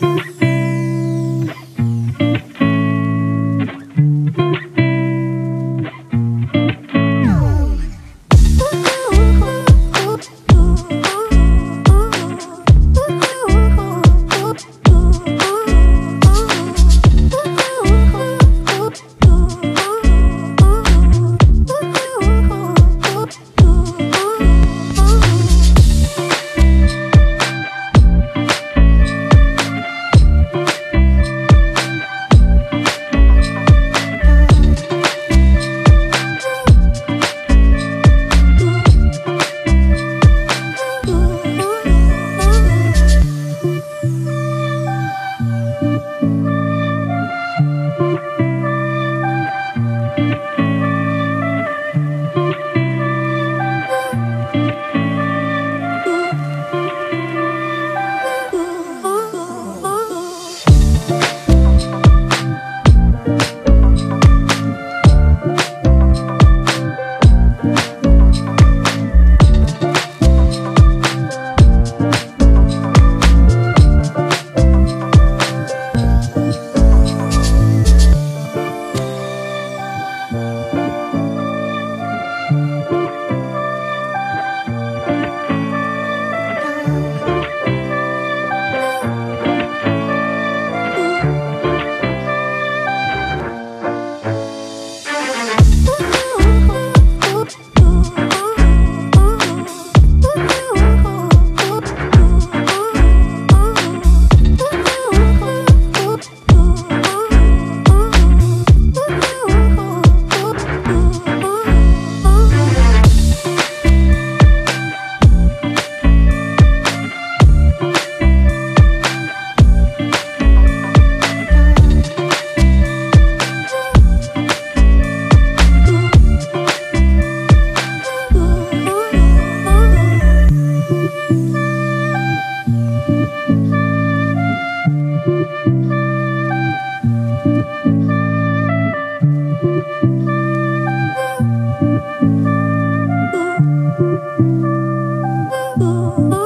Bye. Oh.